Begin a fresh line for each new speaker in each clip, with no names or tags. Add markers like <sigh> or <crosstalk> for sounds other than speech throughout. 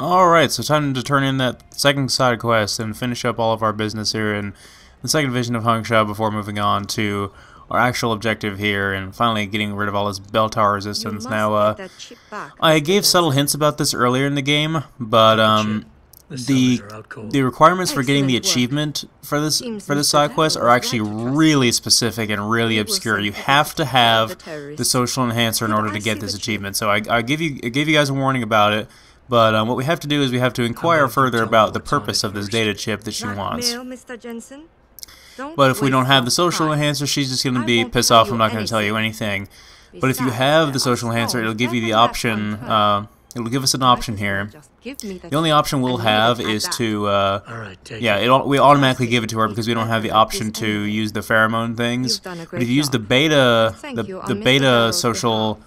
Alright, so time to turn in that second side quest and finish up all of our business here in the second division of Hengsha before moving on to our actual objective here and finally getting rid of all this bell tower resistance. Now, uh, I gave subtle hints about this earlier in the game, but um, the the requirements for getting the achievement for this for this side quest are actually really specific and really obscure. You have to have the social enhancer in order to get this achievement. So I, I give you I gave you guys a warning about it. But um, what we have to do is we have to inquire further about the purpose of this data chip that she wants. But if we don't have the social enhancer, she's just going to be pissed off. I'm not going to tell you anything. But if you have the social enhancer, it'll give you the option. Uh, it'll give us an option here. The only option we'll have is to, uh, yeah, it, we automatically give it to her because we don't have the option to use the pheromone things. But if you use the beta, the, the beta social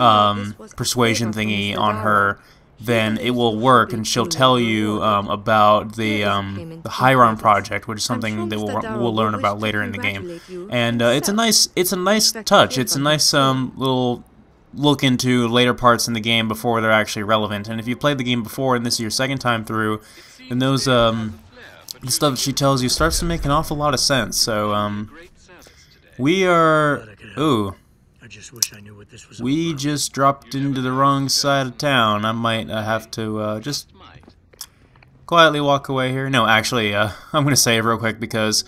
um, persuasion thingy on her, then it will work, and she'll tell you um, about the um, the Hyron project, which is something that we'll, we'll learn about later in the game. And uh, it's a nice it's a nice touch. It's a nice um, little look into later parts in the game before they're actually relevant. And if you played the game before and this is your second time through, then those um, the stuff that she tells you starts to make an awful lot of sense. So um, we are ooh just wish I knew what this was We about. just dropped into the wrong side of town. I might uh, have to uh, just quietly walk away here. No, actually, uh, <laughs> I'm going to save real quick because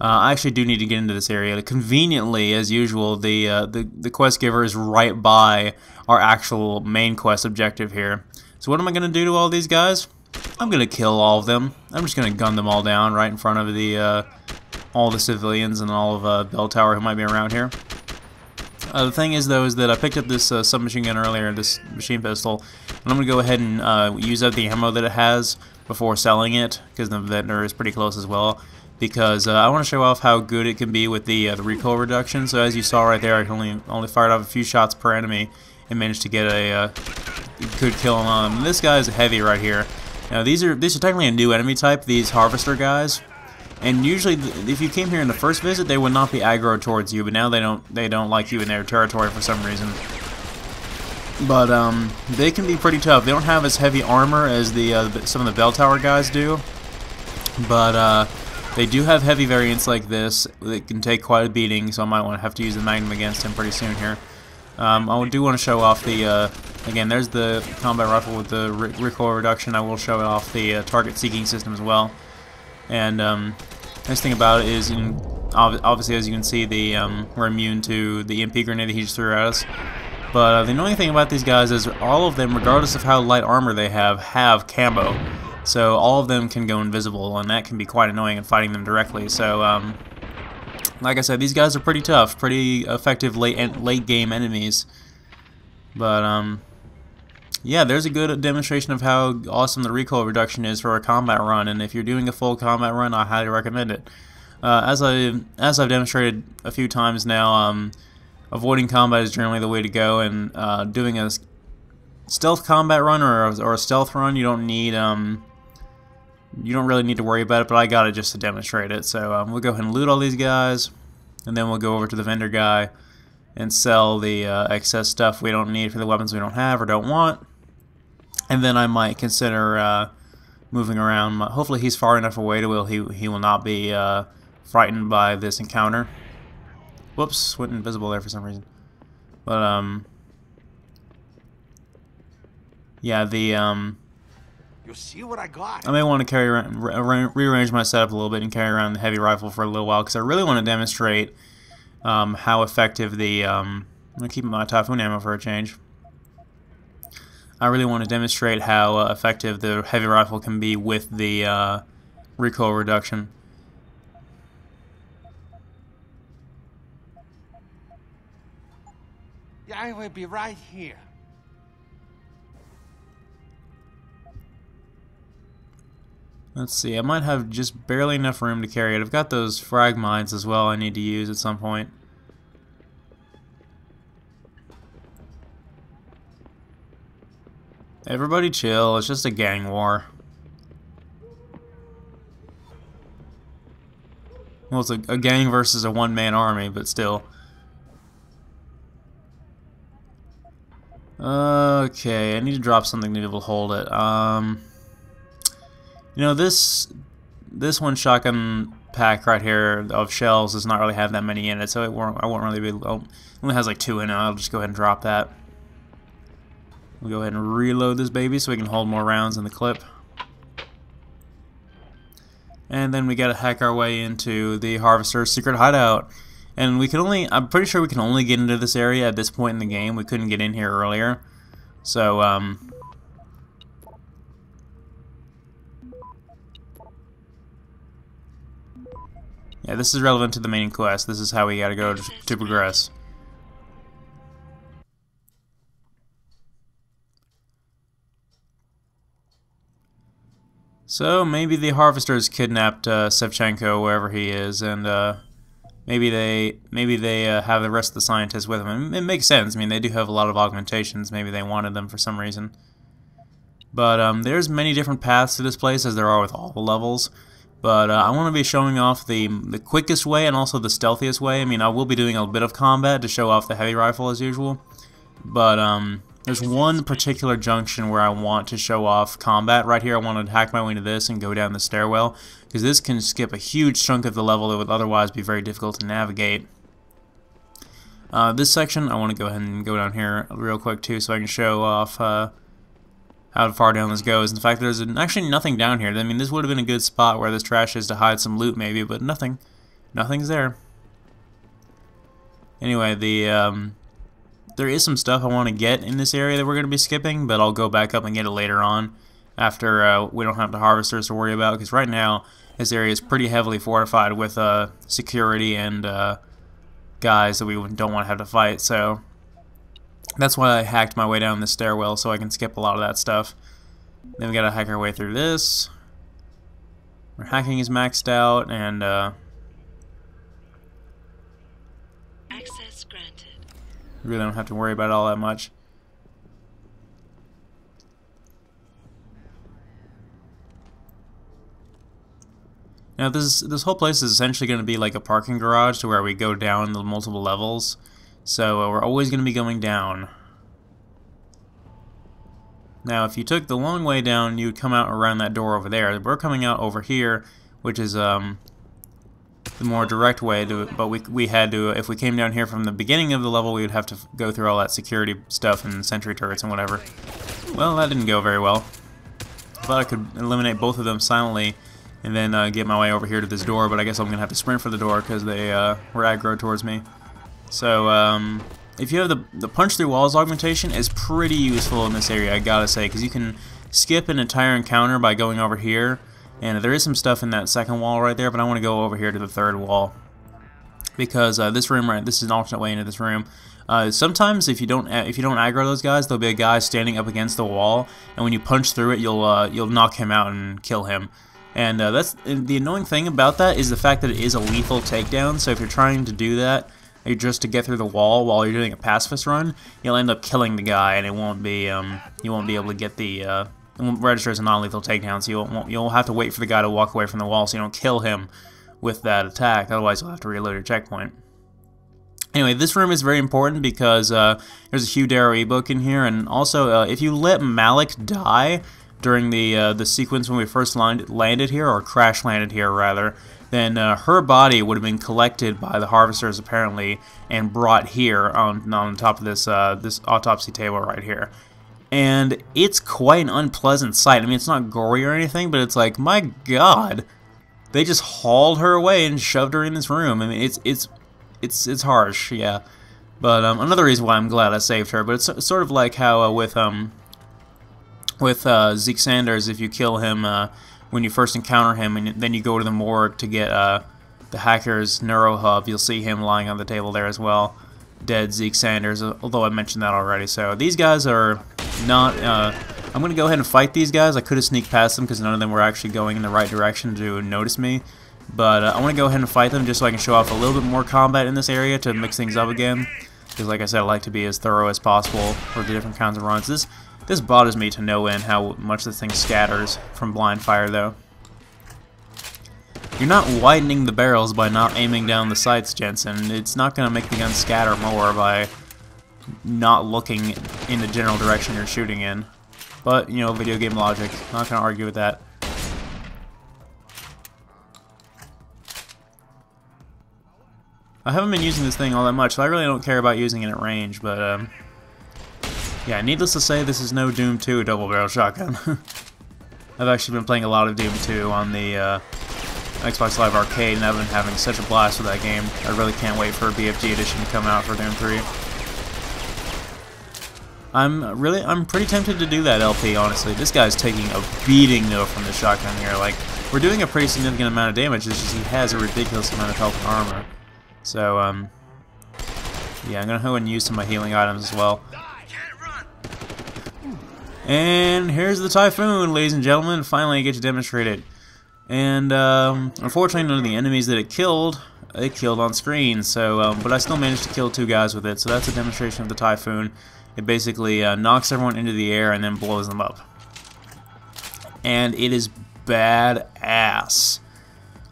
uh, I actually do need to get into this area. Conveniently, as usual, the, uh, the, the quest giver is right by our actual main quest objective here. So what am I going to do to all these guys? I'm going to kill all of them. I'm just going to gun them all down right in front of the uh, all the civilians and all of Bell Tower who might be around here. Uh, the thing is, though, is that I picked up this uh, submachine gun earlier, this machine pistol, and I'm going to go ahead and uh, use up the ammo that it has before selling it, because the vendor is pretty close as well, because uh, I want to show off how good it can be with the, uh, the recoil reduction. So as you saw right there, I only, only fired off a few shots per enemy and managed to get a uh, good kill on them. This guy is heavy right here. Now these are these are technically a new enemy type, these harvester guys. And usually, if you came here in the first visit, they would not be aggro towards you, but now they don't they don't like you in their territory for some reason. But um, they can be pretty tough. They don't have as heavy armor as the uh, some of the bell tower guys do, but uh, they do have heavy variants like this that can take quite a beating. So I might want to have to use the Magnum against him pretty soon here. Um, I do want to show off the uh, again. There's the combat rifle with the recoil reduction. I will show it off the uh, target seeking system as well. And um, nice thing about it is, in, obviously, as you can see, the um, we're immune to the EMP grenade that he just threw at us. But uh, the annoying thing about these guys is all of them, regardless of how light armor they have, have camo. So all of them can go invisible, and that can be quite annoying in fighting them directly. So, um, like I said, these guys are pretty tough, pretty effective late late game enemies. But um, yeah, there's a good demonstration of how awesome the recoil reduction is for a combat run, and if you're doing a full combat run, I highly recommend it. Uh, as I as I've demonstrated a few times now, um, avoiding combat is generally the way to go, and uh, doing a stealth combat run or a, or a stealth run, you don't need um, you don't really need to worry about it. But I got it just to demonstrate it. So um, we'll go ahead and loot all these guys, and then we'll go over to the vendor guy and sell the uh, excess stuff we don't need for the weapons we don't have or don't want. And then I might consider uh, moving around. Hopefully he's far enough away to will he, he will not be uh, frightened by this encounter. Whoops, went invisible there for some reason. But, um... Yeah, the, um...
You see what I got?
I may want to carry around, rearrange my setup a little bit and carry around the heavy rifle for a little while because I really want to demonstrate um, how effective the, um, I'm going to keep my Typhoon ammo for a change. I really want to demonstrate how uh, effective the heavy rifle can be with the uh, recoil reduction.
Yeah, I will be right here.
Let's see, I might have just barely enough room to carry it. I've got those frag mines as well I need to use at some point. Everybody chill, it's just a gang war. Well, it's a, a gang versus a one-man army, but still. Okay, I need to drop something to be able to hold it. Um, you know, this this one shotgun pack right here of shells does not really have that many in it, so it won't, I won't really be... Oh, it only has like two in it. I'll just go ahead and drop that. We'll go ahead and reload this baby so we can hold more rounds in the clip. And then we gotta hack our way into the Harvester's secret hideout. And we can only, I'm pretty sure we can only get into this area at this point in the game. We couldn't get in here earlier. So, um... Yeah, this is relevant to the main quest. This is how we gotta go to, to progress. So maybe the harvesters kidnapped uh, Sevchenko wherever he is, and uh, maybe they maybe they uh, have the rest of the scientists with them. It makes sense. I mean, they do have a lot of augmentations. Maybe they wanted them for some reason. But um, there's many different paths to this place, as there are with all the levels. But uh, I want to be showing off the the quickest way and also the stealthiest way. I mean, I will be doing a bit of combat to show off the heavy rifle as usual. But um, there's one particular junction where I want to show off combat. Right here, I want to hack my way into this and go down the stairwell, because this can skip a huge chunk of the level that would otherwise be very difficult to navigate. Uh, this section, I want to go ahead and go down here real quick too, so I can show off uh, how far down this goes. In fact, there's actually nothing down here. I mean, this would have been a good spot where this trash is to hide some loot maybe, but nothing. Nothing's there. Anyway, the um, there is some stuff I want to get in this area that we're going to be skipping, but I'll go back up and get it later on after uh, we don't have the harvesters to worry about, because right now this area is pretty heavily fortified with uh, security and uh, guys that we don't want to have to fight, so that's why I hacked my way down the stairwell so I can skip a lot of that stuff. Then we gotta hack our way through this. Our hacking is maxed out, and uh, really don't have to worry about it all that much. Now this this whole place is essentially going to be like a parking garage to where we go down the multiple levels. So uh, we're always going to be going down. Now if you took the long way down, you would come out around that door over there. We're coming out over here, which is um, the more direct way to but we, we had to, if we came down here from the beginning of the level, we would have to go through all that security stuff and sentry turrets and whatever. Well, that didn't go very well. Thought I could eliminate both of them silently and then uh, get my way over here to this door, but I guess I'm to have to sprint for the door because they uh, were aggro towards me. So, um, if you have the, the punch through walls augmentation is pretty useful in this area, I gotta say, because you can skip an entire encounter by going over here and there is some stuff in that second wall right there, but I want to go over here to the third wall. Because uh, this room, right, this is an alternate way into this room. Uh, sometimes if you don't if you don't aggro those guys, there'll be a guy standing up against the wall, and when you punch through it, you'll uh, you'll knock him out and kill him. And uh, that's the annoying thing about that is the fact that it is a lethal takedown. So if you're trying to do that, just to get through the wall while you're doing a pacifist run, you'll end up killing the guy, and it won't be um, you won't be able to get the uh, register as a non-lethal takedown, so you'll, you'll have to wait for the guy to walk away from the wall so you don't kill him with that attack, otherwise you'll have to reload your checkpoint. Anyway, this room is very important because uh, there's a Hugh Darrow ebook in here, and also uh, if you let Malik die during the uh, the sequence when we first landed, landed here, or crash landed here rather, then uh, her body would have been collected by the harvesters apparently and brought here on on top of this uh, this autopsy table right here and it's quite an unpleasant sight. I mean, it's not gory or anything, but it's like, my god, they just hauled her away and shoved her in this room. I mean, it's it's it's it's harsh, yeah. But um, another reason why I'm glad I saved her, but it's sort of like how uh, with um with uh, Zeke Sanders, if you kill him uh, when you first encounter him, and then you go to the morgue to get uh, the hacker's neuro hub, you'll see him lying on the table there as well. Dead Zeke Sanders, although I mentioned that already. So these guys are not... Uh, I'm going to go ahead and fight these guys. I could have sneaked past them because none of them were actually going in the right direction to notice me. But uh, I want to go ahead and fight them just so I can show off a little bit more combat in this area to mix things up again. Because like I said, I like to be as thorough as possible for the different kinds of runs. This this bothers me to no end how much this thing scatters from blind fire though. You're not widening the barrels by not aiming down the sights, Jensen. It's not going to make the gun scatter more by not looking in the general direction you're shooting in. But, you know, video game logic. Not going to argue with that. I haven't been using this thing all that much, so I really don't care about using it at range, but, um, yeah, needless to say, this is no Doom 2 double-barrel shotgun. <laughs> I've actually been playing a lot of Doom 2 on the, uh, Xbox Live Arcade, and I've been having such a blast with that game. I really can't wait for a BFG edition to come out for Doom 3. I'm really, I'm pretty tempted to do that LP, honestly. This guy's taking a beating, though, from the shotgun here. Like, we're doing a pretty significant amount of damage, it's just he has a ridiculous amount of health and armor. So, um, yeah, I'm gonna go and use some of my healing items as well. And here's the Typhoon, ladies and gentlemen. Finally, I get to demonstrate it. And, um, unfortunately, none of the enemies that it killed, it killed on screen. So, um, but I still managed to kill two guys with it. So that's a demonstration of the Typhoon. It basically uh, knocks everyone into the air and then blows them up. And it is badass.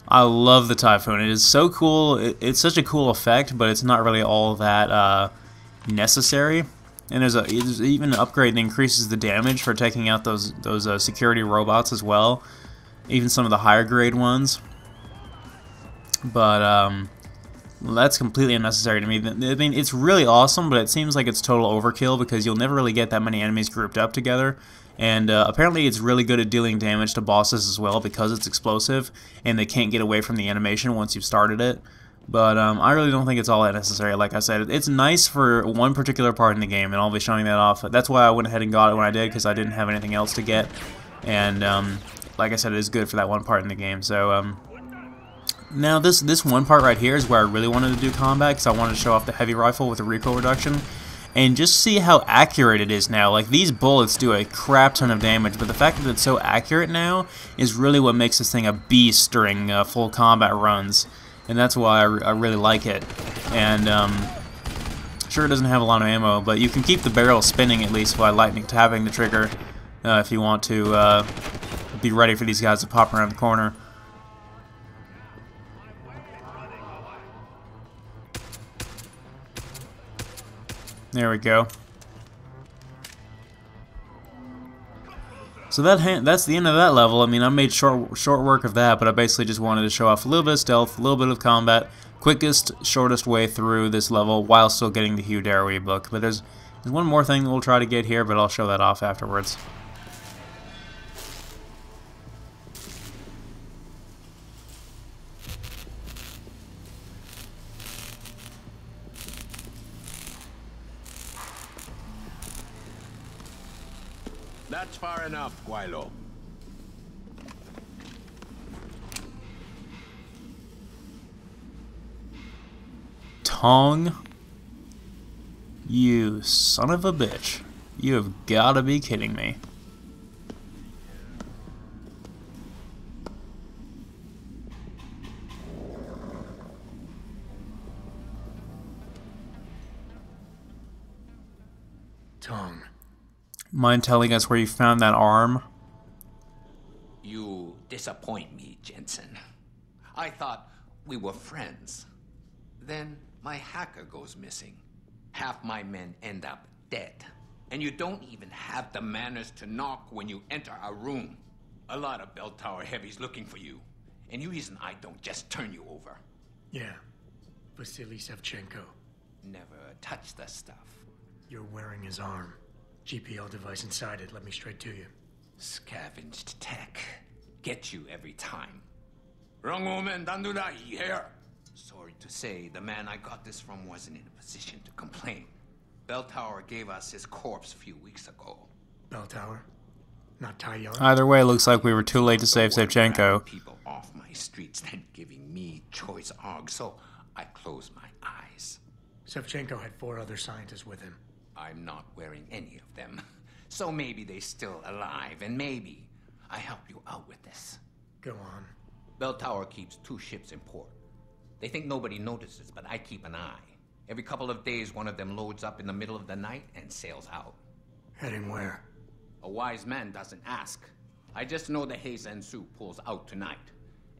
I love the Typhoon. It is so cool. It, it's such a cool effect, but it's not really all that uh, necessary. And there's, a, there's even an upgrade that increases the damage for taking out those those uh, security robots as well, even some of the higher grade ones. But um, that's completely unnecessary to me. I mean, it's really awesome, but it seems like it's total overkill because you'll never really get that many enemies grouped up together. And uh, apparently it's really good at dealing damage to bosses as well because it's explosive and they can't get away from the animation once you've started it. But um, I really don't think it's all that necessary. Like I said, it's nice for one particular part in the game, and I'll be showing that off. That's why I went ahead and got it when I did, because I didn't have anything else to get. And um, like I said, it is good for that one part in the game. So um, now this this one part right here is where I really wanted to do combat, because I wanted to show off the heavy rifle with the recoil reduction and just see how accurate it is now. Like, these bullets do a crap ton of damage, but the fact that it's so accurate now is really what makes this thing a beast during uh, full combat runs, and that's why I, I really like it. And, um, sure it doesn't have a lot of ammo, but you can keep the barrel spinning at least while lightning tapping the trigger uh, if you want to uh, be ready for these guys to pop around the corner. There we go. So that that's the end of that level. I mean, I made short short work of that, but I basically just wanted to show off a little bit of stealth, a little bit of combat, quickest, shortest way through this level while still getting the Hugh Darrow book. But there's there's one more thing that we'll try to get here, but I'll show that off afterwards. Tong, you son of a bitch. You have got to be kidding me.
Tong.
Mind telling us where you found that arm?
You disappoint me, Jensen. I thought we were friends. Then my hacker goes missing. Half my men end up dead. And you don't even have the manners to knock when you enter a room. A lot of bell tower heavies looking for you. Any reason I don't just turn you over?
Yeah. Vasily Sevchenko.
Never touch the stuff.
You're wearing his arm. GPS device inside it. Let me straight to you.
Scavenged tech. Get you every time. Wrong woman, don't do that here. Sorry to say, the man I got this from wasn't in a position to complain. Bell Tower gave us his corpse a few weeks ago.
Bell tower? Not Tai
Either way, it looks like we were too late to save
Don't
Sevchenko.
People off my streets then giving me choice arg, so I closed my eyes.
Sevchenko had four other scientists with him.
I'm not wearing any of them. <laughs> So maybe they're still alive, and maybe I help you out with this.
Go on.
Bell Tower keeps two ships in port. They think nobody notices, but I keep an eye. Every couple of days, one of them loads up in the middle of the night and sails out.
Heading where?
A wise man doesn't ask. I just know the Hei Zhen Zhu pulls out tonight.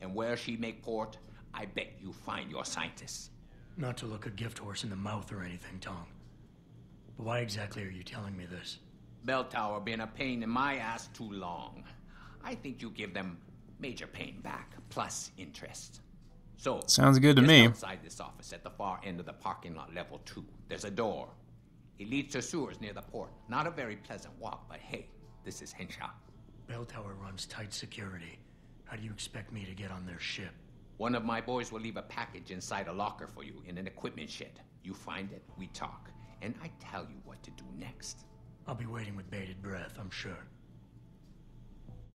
And where she make port, I bet you find your scientists.
Not to look a gift horse in the mouth or anything, Tong. But why exactly are you telling me this?
Bell Tower been a pain in my ass too long. I think you give them major pain back, plus interest. So
Sounds good to me.
Outside this office, at the far end of the parking lot, level two, there's a door. It leads to sewers near the port. Not a very pleasant walk, but hey, this is Hengsha.
Bell Tower runs tight security. How do you expect me to get on their ship?
One of my boys will leave a package inside a locker for you in an equipment shed. You find it, we talk, and I tell you what to do next.
I'll be waiting with bated breath, I'm sure.